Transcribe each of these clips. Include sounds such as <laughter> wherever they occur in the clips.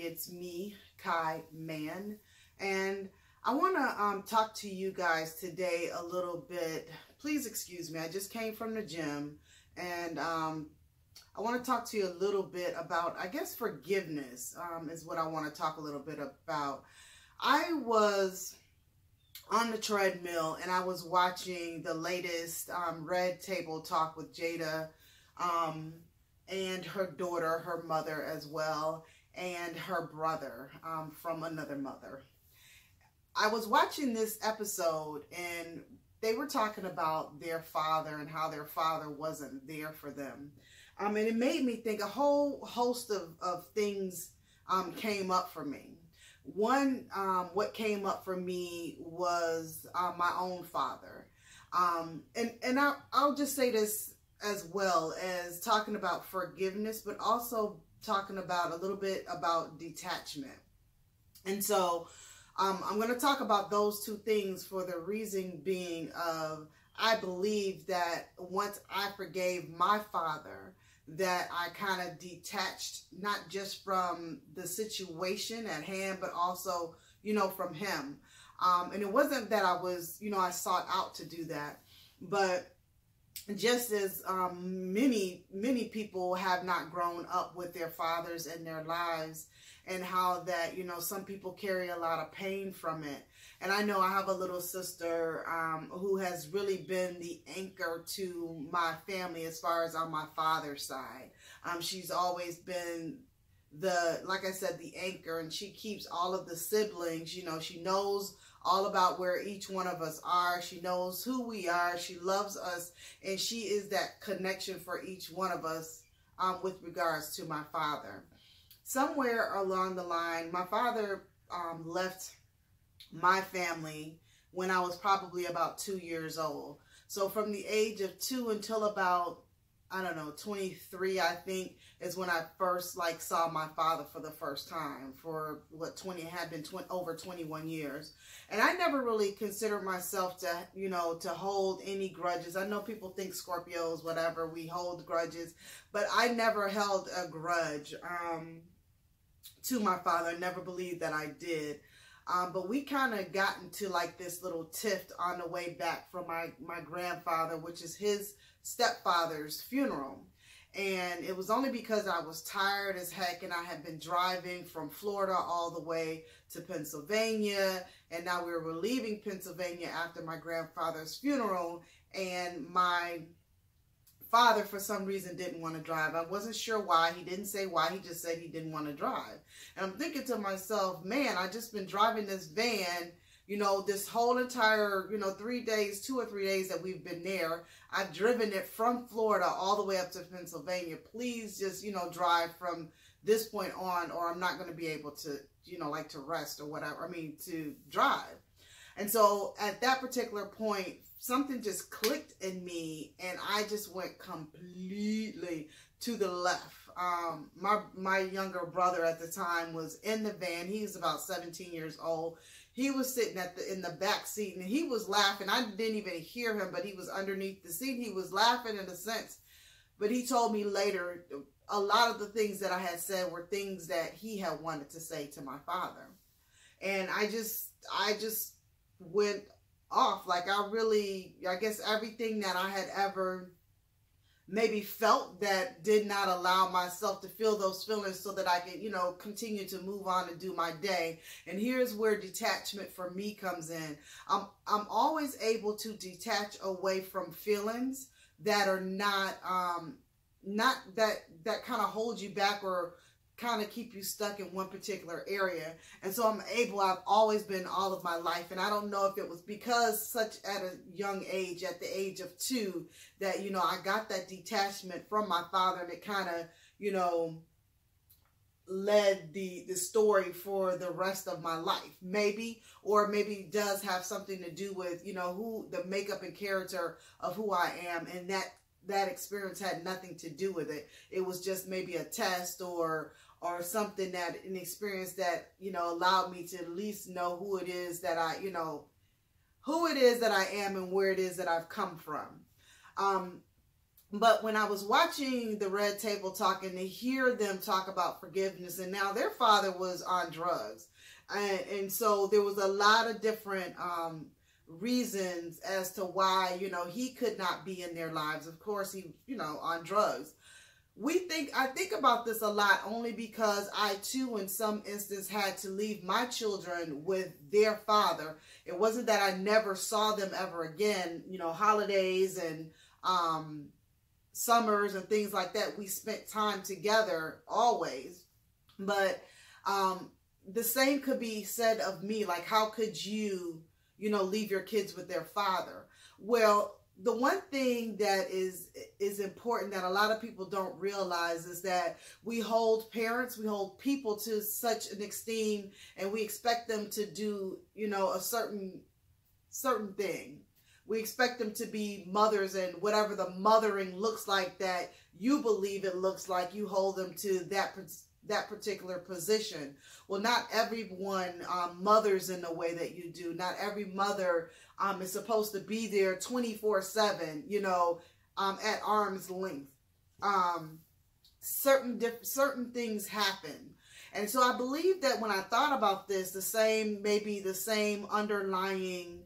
It's me, Kai Mann, and I want to um, talk to you guys today a little bit. Please excuse me. I just came from the gym, and um, I want to talk to you a little bit about, I guess, forgiveness um, is what I want to talk a little bit about. I was on the treadmill and I was watching the latest um, Red Table Talk with Jada um, and her daughter, her mother as well, and her brother um, from another mother. I was watching this episode and they were talking about their father and how their father wasn't there for them. Um, and it made me think a whole host of, of things um, came up for me. One, um, what came up for me was uh, my own father. Um, and and I, I'll just say this as well as talking about forgiveness, but also talking about a little bit about detachment. And so um, I'm going to talk about those two things for the reason being of I believe that once I forgave my father, that I kind of detached not just from the situation at hand, but also, you know, from him. Um, and it wasn't that I was, you know, I sought out to do that, but just as um, many, many people have not grown up with their fathers in their lives and how that, you know, some people carry a lot of pain from it. And I know I have a little sister um, who has really been the anchor to my family as far as on my father's side. Um, she's always been the, like I said, the anchor and she keeps all of the siblings, you know, she knows all about where each one of us are. She knows who we are. She loves us and she is that connection for each one of us um, with regards to my father. Somewhere along the line, my father um, left my family when I was probably about two years old. So from the age of two until about, I don't know, 23, I think, is when I first like saw my father for the first time for what 20 had been 20, over 21 years. And I never really considered myself to, you know, to hold any grudges. I know people think Scorpios, whatever, we hold grudges, but I never held a grudge um, to my father. I never believed that I did. Um, but we kind of got into like this little tiff on the way back from my, my grandfather, which is his stepfather's funeral. And it was only because I was tired as heck and I had been driving from Florida all the way to Pennsylvania. And now we were leaving Pennsylvania after my grandfather's funeral. And my father, for some reason, didn't want to drive. I wasn't sure why. He didn't say why. He just said he didn't want to drive. And I'm thinking to myself, man, I just been driving this van, you know, this whole entire, you know, three days, two or three days that we've been there. I've driven it from Florida all the way up to Pennsylvania. Please just, you know, drive from this point on or I'm not going to be able to, you know, like to rest or whatever. I mean, to drive. And so at that particular point, something just clicked in me and I just went completely to the left. Um, my, my younger brother at the time was in the van. He was about 17 years old. He was sitting at the in the back seat and he was laughing. I didn't even hear him, but he was underneath the seat. He was laughing in a sense. But he told me later a lot of the things that I had said were things that he had wanted to say to my father. And I just I just went off. Like I really, I guess everything that I had ever maybe felt that did not allow myself to feel those feelings so that I could, you know, continue to move on and do my day. And here's where detachment for me comes in. I'm, I'm always able to detach away from feelings that are not, um, not that, that kind of hold you back or kind of keep you stuck in one particular area. And so I'm able, I've always been all of my life. And I don't know if it was because such at a young age, at the age of two, that, you know, I got that detachment from my father and it kind of, you know, led the the story for the rest of my life maybe or maybe does have something to do with you know who the makeup and character of who I am and that that experience had nothing to do with it it was just maybe a test or or something that an experience that you know allowed me to at least know who it is that I you know who it is that I am and where it is that I've come from um but when I was watching the Red Table Talk and to hear them talk about forgiveness, and now their father was on drugs, and, and so there was a lot of different um, reasons as to why you know he could not be in their lives. Of course, he you know on drugs. We think I think about this a lot only because I too, in some instance, had to leave my children with their father. It wasn't that I never saw them ever again. You know, holidays and um, summers and things like that, we spent time together always. But um, the same could be said of me. Like, how could you, you know, leave your kids with their father? Well, the one thing that is is important that a lot of people don't realize is that we hold parents we hold people to such an esteem and we expect them to do you know a certain certain thing. We expect them to be mothers and whatever the mothering looks like that you believe it looks like, you hold them to that that particular position. Well, not everyone um, mothers in the way that you do. Not every mother um, is supposed to be there 24 7, you know, um, at arm's length. Um, certain certain things happen. And so I believe that when I thought about this, the same, maybe the same underlying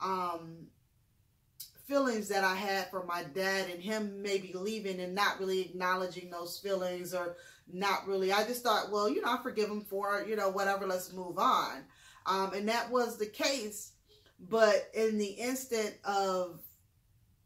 um, feelings that I had for my dad and him maybe leaving and not really acknowledging those feelings or not really. I just thought, well, you know, I forgive him for, you know, whatever, let's move on. Um, and that was the case. But in the instant of,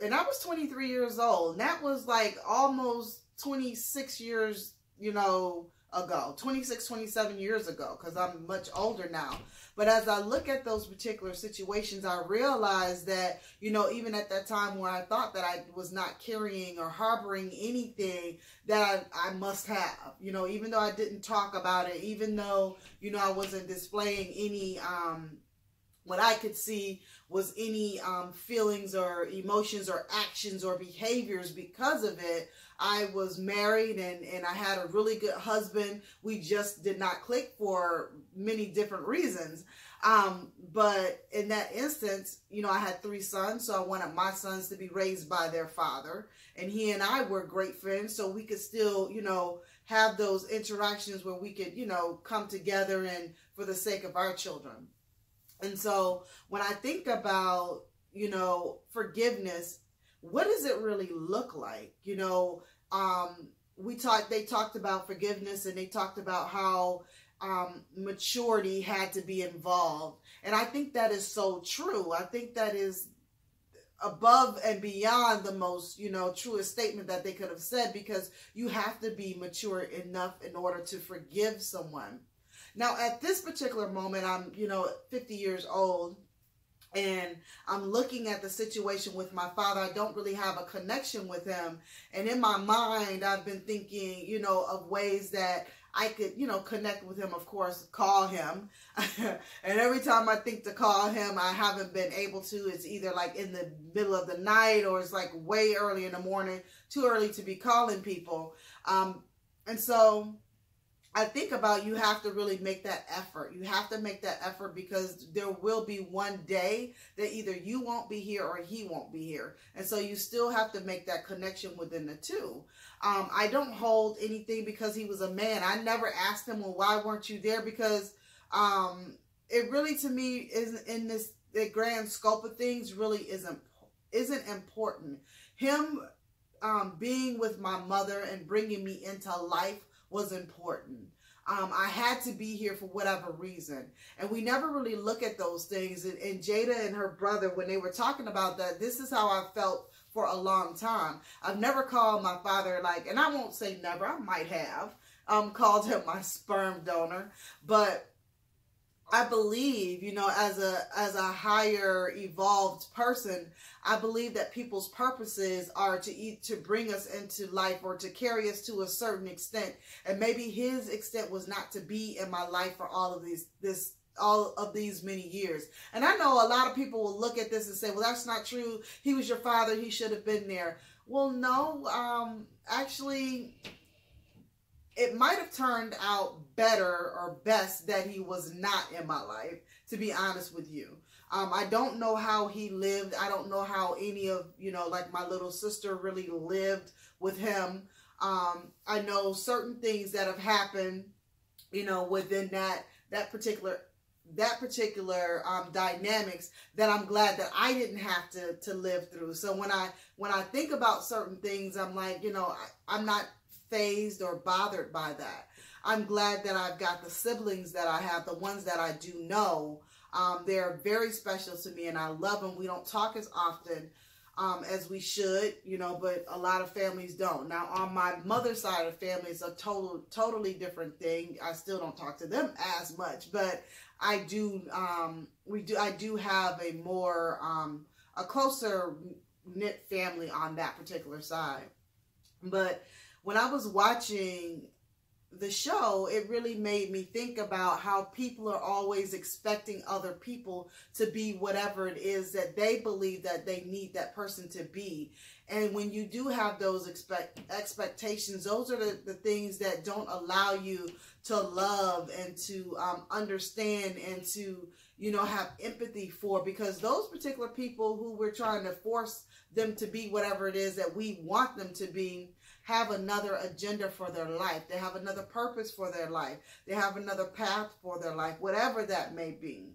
and I was 23 years old, and that was like almost 26 years, you know, ago 26 27 years ago because i'm much older now but as i look at those particular situations i realize that you know even at that time where i thought that i was not carrying or harboring anything that i, I must have you know even though i didn't talk about it even though you know i wasn't displaying any um what I could see was any um, feelings or emotions or actions or behaviors because of it. I was married and, and I had a really good husband. We just did not click for many different reasons. Um, but in that instance, you know, I had three sons, so I wanted my sons to be raised by their father. And he and I were great friends, so we could still, you know, have those interactions where we could, you know, come together and for the sake of our children. And so when I think about, you know, forgiveness, what does it really look like? You know, um, we talked, they talked about forgiveness and they talked about how um, maturity had to be involved. And I think that is so true. I think that is above and beyond the most, you know, truest statement that they could have said because you have to be mature enough in order to forgive someone. Now, at this particular moment, I'm, you know, 50 years old and I'm looking at the situation with my father. I don't really have a connection with him. And in my mind, I've been thinking, you know, of ways that I could, you know, connect with him, of course, call him. <laughs> and every time I think to call him, I haven't been able to. It's either like in the middle of the night or it's like way early in the morning, too early to be calling people. Um, and so I think about you have to really make that effort. You have to make that effort because there will be one day that either you won't be here or he won't be here. And so you still have to make that connection within the two. Um, I don't hold anything because he was a man. I never asked him, well, why weren't you there? Because um, it really, to me, is in this the grand scope of things, really isn't isn't important. Him um, being with my mother and bringing me into life was important. Um, I had to be here for whatever reason. And we never really look at those things. And, and Jada and her brother, when they were talking about that, this is how I felt for a long time. I've never called my father like, and I won't say never, I might have um, called him my sperm donor, but I believe, you know, as a as a higher evolved person, I believe that people's purposes are to eat to bring us into life or to carry us to a certain extent. And maybe his extent was not to be in my life for all of these this all of these many years. And I know a lot of people will look at this and say, "Well, that's not true. He was your father. He should have been there." Well, no, um actually it might have turned out better or best that he was not in my life, to be honest with you. Um, I don't know how he lived. I don't know how any of, you know, like my little sister really lived with him. Um, I know certain things that have happened, you know, within that that particular that particular um, dynamics that I'm glad that I didn't have to to live through. So when I when I think about certain things, I'm like, you know, I, I'm not fazed or bothered by that. I'm glad that I've got the siblings that I have, the ones that I do know. Um, they're very special to me and I love them. We don't talk as often um, as we should, you know, but a lot of families don't. Now, on my mother's side of family, it's a total, totally different thing. I still don't talk to them as much, but I do, um, we do, I do have a more, um, a closer knit family on that particular side. But when I was watching the show, it really made me think about how people are always expecting other people to be whatever it is that they believe that they need that person to be. And when you do have those expect expectations, those are the, the things that don't allow you to love and to um, understand and to, you know, have empathy for because those particular people who we're trying to force them to be whatever it is that we want them to be have another agenda for their life. They have another purpose for their life. They have another path for their life, whatever that may be.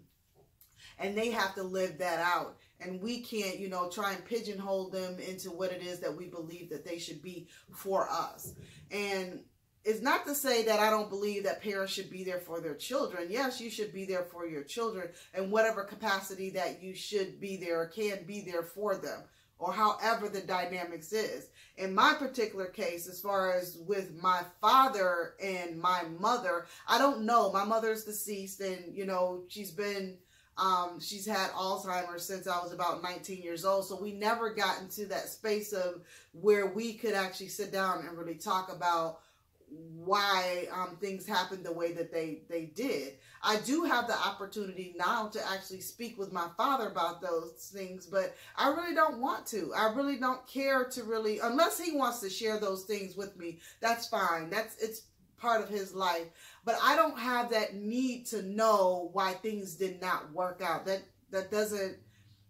And they have to live that out. And we can't, you know, try and pigeonhole them into what it is that we believe that they should be for us. And it's not to say that I don't believe that parents should be there for their children. Yes, you should be there for your children in whatever capacity that you should be there or can be there for them or however the dynamics is. In my particular case, as far as with my father and my mother, I don't know. My mother's deceased and, you know, she's been, um, she's had Alzheimer's since I was about 19 years old. So we never got into that space of where we could actually sit down and really talk about why um, things happened the way that they they did. I do have the opportunity now to actually speak with my father about those things, but I really don't want to. I really don't care to really unless he wants to share those things with me. That's fine. That's it's part of his life, but I don't have that need to know why things did not work out. That that doesn't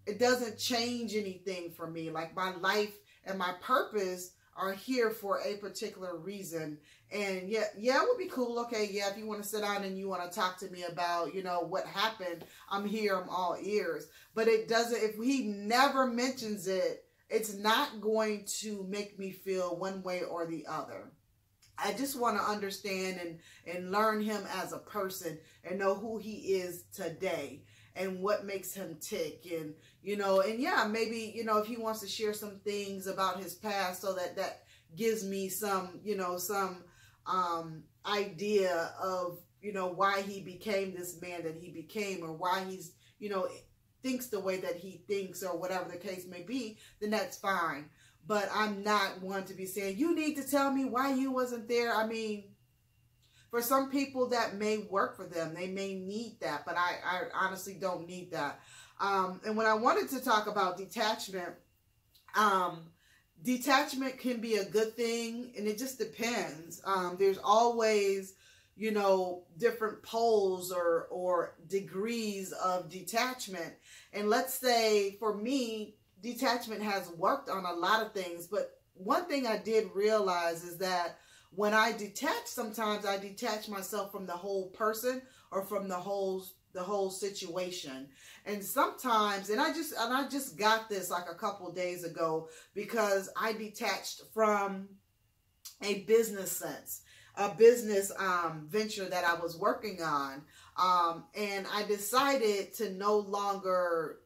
it doesn't change anything for me. Like my life and my purpose are here for a particular reason. And yeah, yeah, it would be cool. Okay, yeah, if you want to sit down and you want to talk to me about, you know, what happened, I'm here, I'm all ears. But it doesn't, if he never mentions it, it's not going to make me feel one way or the other. I just want to understand and, and learn him as a person and know who he is today and what makes him tick. And you know and yeah maybe you know if he wants to share some things about his past so that that gives me some you know some um idea of you know why he became this man that he became or why he's you know thinks the way that he thinks or whatever the case may be then that's fine. But i'm not one to be saying you need to tell me why you wasn't there. I mean for some people that may work for them they may need that but i i honestly don't need that. Um and when i wanted to talk about detachment um detachment can be a good thing and it just depends. Um there's always you know different poles or or degrees of detachment. And let's say for me detachment has worked on a lot of things but one thing i did realize is that when I detach, sometimes I detach myself from the whole person or from the whole the whole situation. And sometimes, and I just and I just got this like a couple days ago because I detached from a business sense, a business um, venture that I was working on, um, and I decided to no longer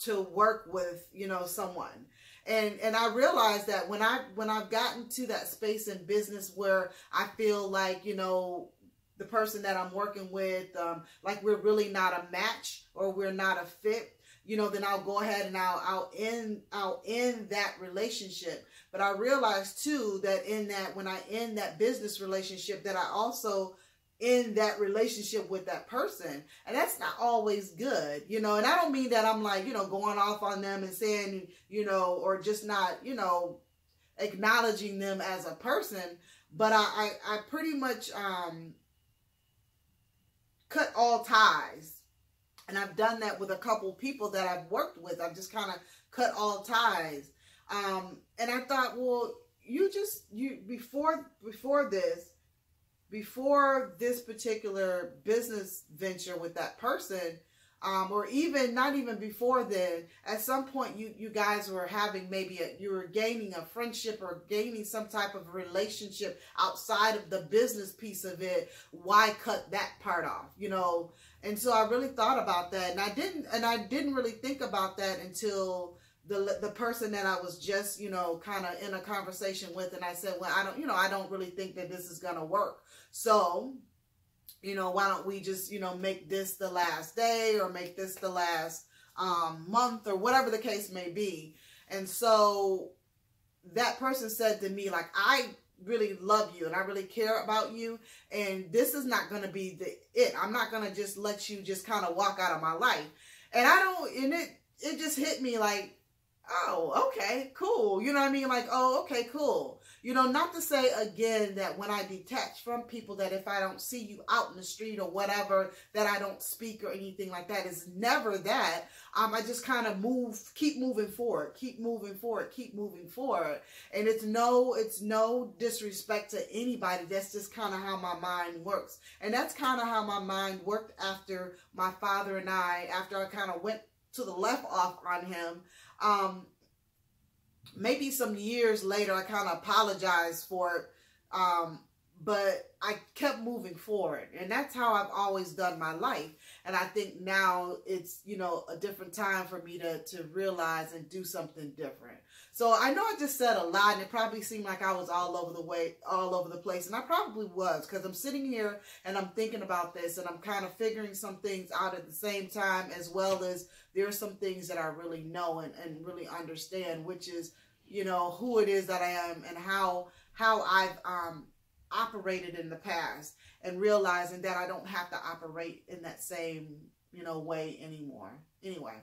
to work with you know someone and and I realized that when I when I've gotten to that space in business where I feel like you know the person that I'm working with um, like we're really not a match or we're not a fit you know then I'll go ahead and I'll I'll end I'll end that relationship. But I realized too that in that when I end that business relationship that I also in that relationship with that person. And that's not always good, you know. And I don't mean that I'm like, you know, going off on them and saying, you know, or just not, you know, acknowledging them as a person. But I, I, I pretty much um, cut all ties And I've done that with a couple people that I've worked with. I've just kind of cut all ties. Um, and I thought, well, you just you before before this, before this particular business venture with that person, um, or even not even before then, at some point you you guys were having maybe a, you were gaining a friendship or gaining some type of relationship outside of the business piece of it. Why cut that part off? You know, and so I really thought about that, and I didn't, and I didn't really think about that until the the person that I was just you know kind of in a conversation with, and I said, well, I don't, you know, I don't really think that this is gonna work. So you know, why don't we just, you know, make this the last day or make this the last um, month or whatever the case may be. And so that person said to me, like, I really love you and I really care about you. And this is not going to be the it. I'm not going to just let you just kind of walk out of my life. And I don't, and it, it just hit me like, oh, okay, cool. You know what I mean? Like, oh, okay, cool. You know, not to say again that when I detach from people that if I don't see you out in the street or whatever, that I don't speak or anything like that. It's never that. Um, I just kind of move, keep moving forward, keep moving forward, keep moving forward. And it's no, it's no disrespect to anybody. That's just kind of how my mind works. And that's kind of how my mind worked after my father and I, after I kind of went to the left off on him. Um, maybe some years later, I kind of apologized for it. Um, but I kept moving forward. And that's how I've always done my life. And I think now it's, you know, a different time for me to, to realize and do something different. So I know I just said a lot and it probably seemed like I was all over the way, all over the place. And I probably was because I'm sitting here and I'm thinking about this and I'm kind of figuring some things out at the same time as well as there are some things that I really know and, and really understand, which is you know, who it is that I am and how how I've um, operated in the past and realizing that I don't have to operate in that same, you know, way anymore. Anyway,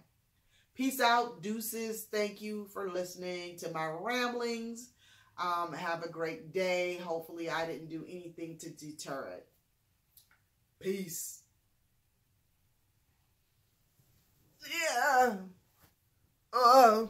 peace out, deuces. Thank you for listening to my ramblings. Um, have a great day. Hopefully I didn't do anything to deter it. Peace. Yeah. Oh.